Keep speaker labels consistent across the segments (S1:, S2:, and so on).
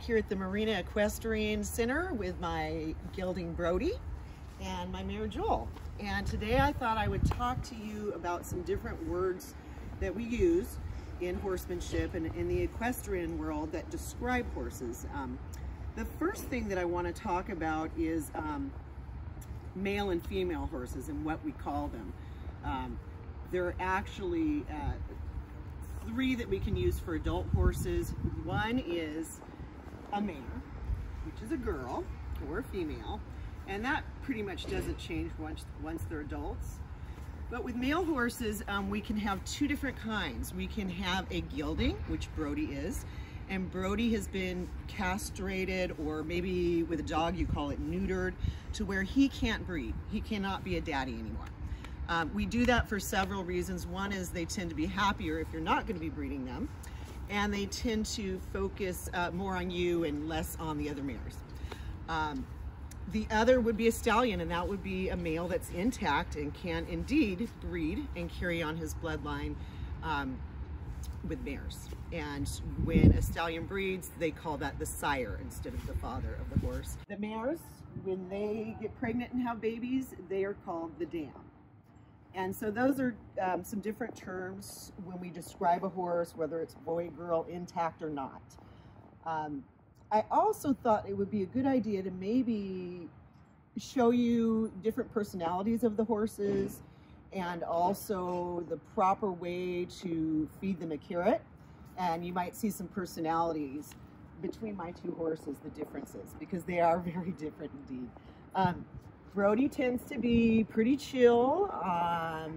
S1: back here at the Marina Equestrian Center with my gelding Brody and my mare Jewel. And today I thought I would talk to you about some different words that we use in horsemanship and in the equestrian world that describe horses. Um, the first thing that I want to talk about is um, male and female horses and what we call them. Um, there are actually uh, three that we can use for adult horses. One is a mare, which is a girl or a female, and that pretty much doesn't change once, once they're adults. But with male horses, um, we can have two different kinds. We can have a gelding, which Brody is, and Brody has been castrated or maybe with a dog you call it neutered to where he can't breed. He cannot be a daddy anymore. Um, we do that for several reasons. One is they tend to be happier if you're not going to be breeding them, and they tend to focus uh, more on you and less on the other mares. Um, the other would be a stallion, and that would be a male that's intact and can indeed breed and carry on his bloodline um, with mares. And when a stallion breeds, they call that the sire instead of the father of the horse. The mares, when they get pregnant and have babies, they are called the dam. And so those are um, some different terms when we describe a horse, whether it's boy, girl, intact or not. Um, I also thought it would be a good idea to maybe show you different personalities of the horses and also the proper way to feed them a carrot. And you might see some personalities between my two horses, the differences, because they are very different indeed. Um, Brody tends to be pretty chill. Um,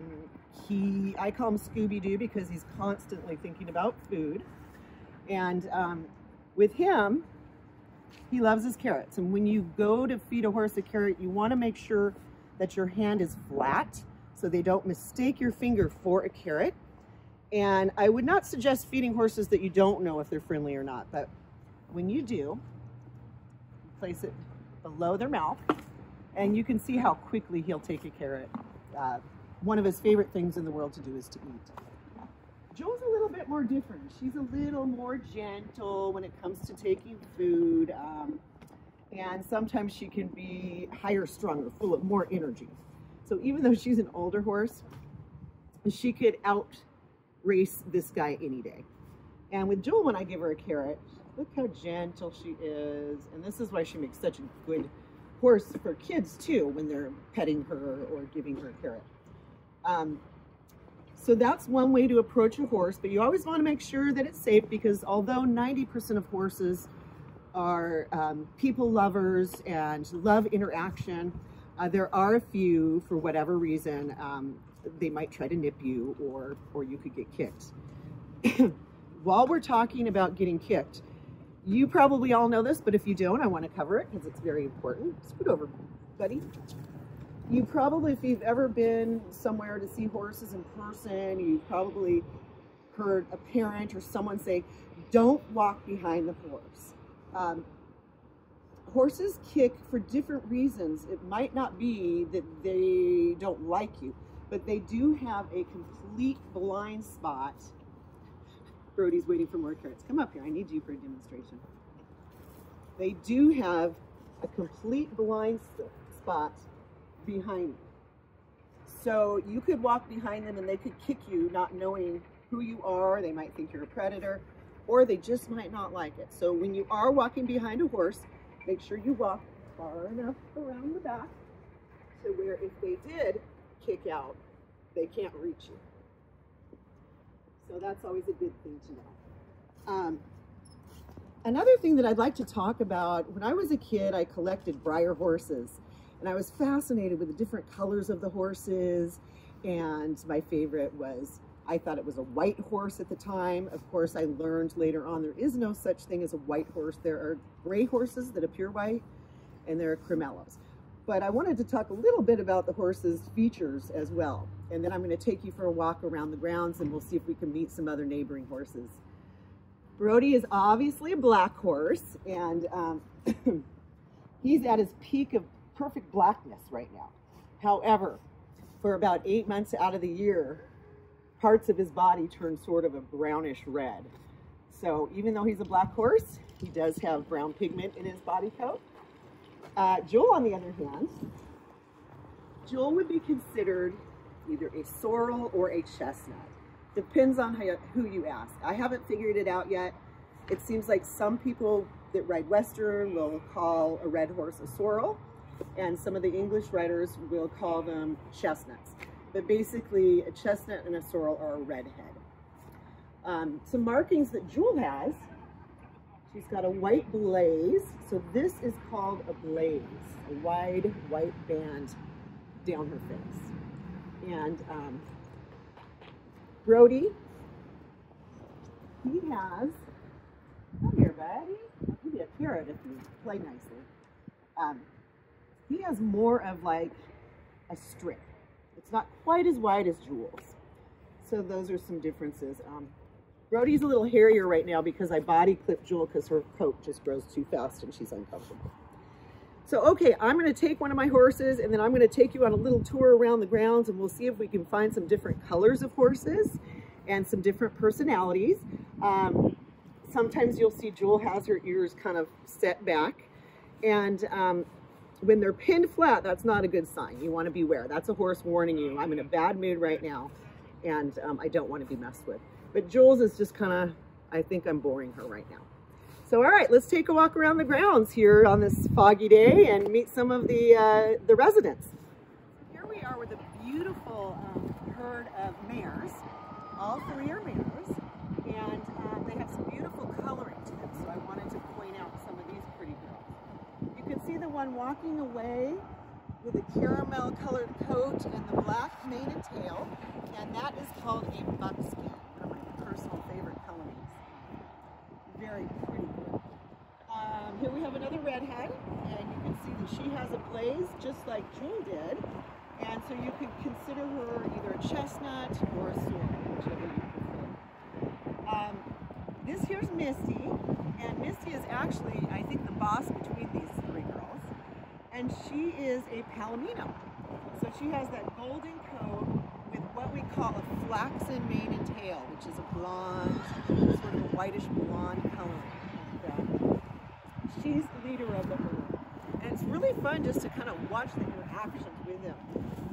S1: he, I call him Scooby-Doo because he's constantly thinking about food. And um, with him, he loves his carrots. And when you go to feed a horse a carrot, you want to make sure that your hand is flat so they don't mistake your finger for a carrot. And I would not suggest feeding horses that you don't know if they're friendly or not. But when you do, place it below their mouth and you can see how quickly he'll take a carrot. Uh, one of his favorite things in the world to do is to eat. Jewel's a little bit more different. She's a little more gentle when it comes to taking food. Um, and sometimes she can be higher strung or full of more energy. So even though she's an older horse, she could out race this guy any day. And with Joel, when I give her a carrot, look how gentle she is. And this is why she makes such a good horse for kids too when they're petting her or giving her a carrot. Um, so that's one way to approach a horse, but you always want to make sure that it's safe because although 90% of horses are um, people lovers and love interaction, uh, there are a few, for whatever reason, um, they might try to nip you or, or you could get kicked. While we're talking about getting kicked, you probably all know this, but if you don't, I want to cover it because it's very important. Scoot over, buddy. You probably, if you've ever been somewhere to see horses in person, you've probably heard a parent or someone say, don't walk behind the horse. Um, horses kick for different reasons. It might not be that they don't like you, but they do have a complete blind spot Brody's waiting for more carrots. Come up here. I need you for a demonstration. They do have a complete blind spot behind you. So you could walk behind them and they could kick you not knowing who you are. They might think you're a predator or they just might not like it. So when you are walking behind a horse, make sure you walk far enough around the back to where if they did kick out, they can't reach you. So that's always a good thing to know. Um, another thing that I'd like to talk about, when I was a kid, I collected Breyer horses. And I was fascinated with the different colors of the horses. And my favorite was, I thought it was a white horse at the time. Of course, I learned later on there is no such thing as a white horse. There are gray horses that appear white, and there are cremellos. But I wanted to talk a little bit about the horse's features as well. And then I'm going to take you for a walk around the grounds and we'll see if we can meet some other neighboring horses. Brody is obviously a black horse and um, he's at his peak of perfect blackness right now. However, for about eight months out of the year, parts of his body turn sort of a brownish red. So even though he's a black horse, he does have brown pigment in his body coat. Uh, Jewel, on the other hand, Jewel would be considered either a sorrel or a chestnut. Depends on how, who you ask. I haven't figured it out yet. It seems like some people that ride Western will call a red horse a sorrel, and some of the English riders will call them chestnuts. But basically, a chestnut and a sorrel are a redhead. Um, some markings that Jewel has, she's got a white blaze. So this is called a blaze, a wide white band down her face. And um, Brody, he has, come here, buddy. I'll give you a carrot if you play nicely. Um, he has more of like a strip. It's not quite as wide as Jewel's. So those are some differences. Um, Brody's a little hairier right now because I body clipped Jewel because her coat just grows too fast and she's uncomfortable. So, okay, I'm going to take one of my horses and then I'm going to take you on a little tour around the grounds and we'll see if we can find some different colors of horses and some different personalities. Um, sometimes you'll see Jewel has her ears kind of set back and um, when they're pinned flat, that's not a good sign. You want to beware. That's a horse warning you. I'm in a bad mood right now and um, I don't want to be messed with. But Jules is just kind of, I think I'm boring her right now. So all right, let's take a walk around the grounds here on this foggy day and meet some of the, uh, the residents. Here we are with a beautiful um, herd of mares. All three are mares, and um, they have some beautiful coloring to them, so I wanted to point out some of these pretty girls. You can see the one walking away with a caramel colored coat and the black mane and tail, and that is called a buckskin, one of my personal favorite colorings. Very pretty um, here we have another redhead, and you can see that she has a blaze just like Jewel did. And so you could consider her either a chestnut or a sorrel, whichever you prefer. Um, this here's Misty, and Misty is actually, I think, the boss between these three girls. And she is a Palomino. So she has that golden coat with what we call a flaxen mane and tail, which is a blonde, sort of a whitish blonde color she's the of the herd. And it's really fun just to kind of watch the interactions with them.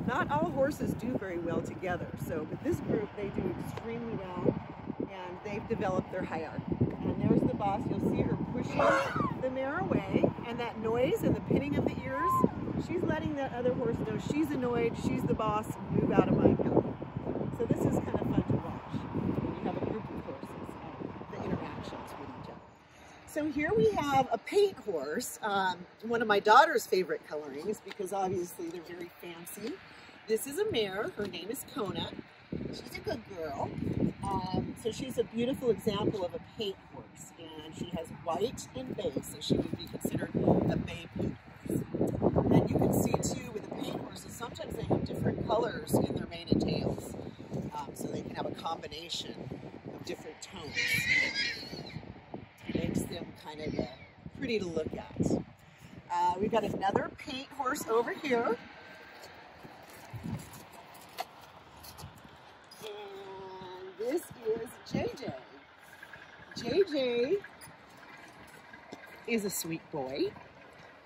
S1: Not all horses do very well together, so with this group they do extremely well and they've developed their hierarchy. And there's the boss, you'll see her pushing the mare away and that noise and the pinning of the ears, she's letting that other horse know she's annoyed, she's the boss, move out of my path. So this is kind of fun to watch when you have a group of horses and the interactions with each other. So here we have a paint horse, um, one of my daughter's favorite colorings because obviously they're very fancy. This is a mare, her name is Kona. She's a good girl. Um, so she's a beautiful example of a paint horse and she has white and bay, so she would be considered a bay paint horse. And you can see too with the paint horses, sometimes they have different colors in their mane and tails. Um, so they can have a combination of different tones kind of uh, pretty to look at. Uh, we've got another paint horse over here. And this is JJ. JJ is a sweet boy.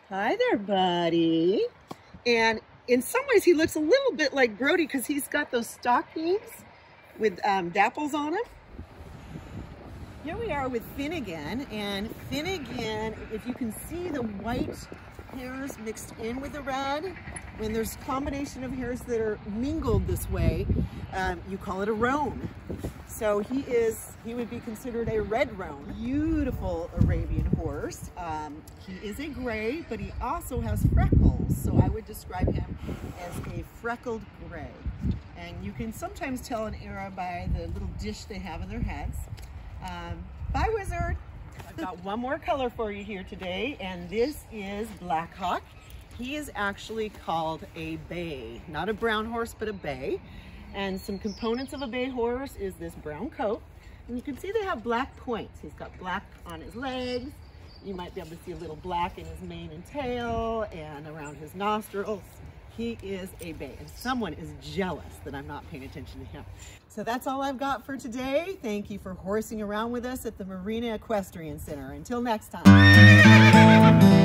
S1: Hi there, buddy. And in some ways, he looks a little bit like Brody because he's got those stockings with um, dapples on them. Here we are with Finnegan, and Finnegan, if you can see the white hairs mixed in with the red, when there's combination of hairs that are mingled this way, um, you call it a roan. So he is, he would be considered a red roan. Beautiful Arabian horse. Um, he is a gray, but he also has freckles. So I would describe him as a freckled gray. And you can sometimes tell an Arab by the little dish they have in their heads. Um, bye, Wizard. I've got one more color for you here today, and this is Blackhawk. He is actually called a bay, not a brown horse, but a bay. And some components of a bay horse is this brown coat. And you can see they have black points. He's got black on his legs. You might be able to see a little black in his mane and tail and around his nostrils. He is a bay, and someone is jealous that I'm not paying attention to him. So that's all I've got for today. Thank you for horsing around with us at the Marina Equestrian Center. Until next time.